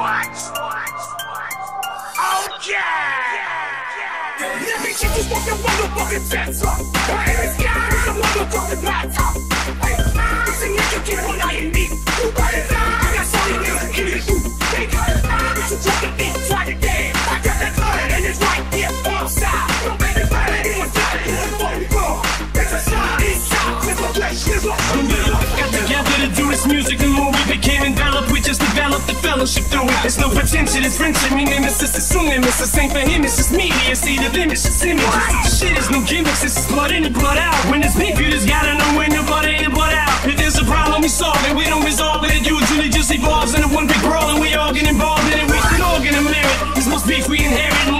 What? Oh yeah! Let me get this fucking motherfucking pants up. My name is God. It's a motherfucking laptop. Hey, this ain't you get what I need. You better up the fellowship through it. There's no pretension, it's friendship. Me name is sister. assuming this. same for him, it's just me. media. See the limits, just images. The shit is no gimmicks, it's blood in and blood out. When it's beef, you just gotta know when to blood in and blood out. If there's a problem, we solve it. We don't resolve it. It usually just evolves into one big brawl, and we all get involved in it. We can all get a merit. This most beef we inherit.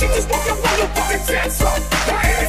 She just walk up on your body, dance up.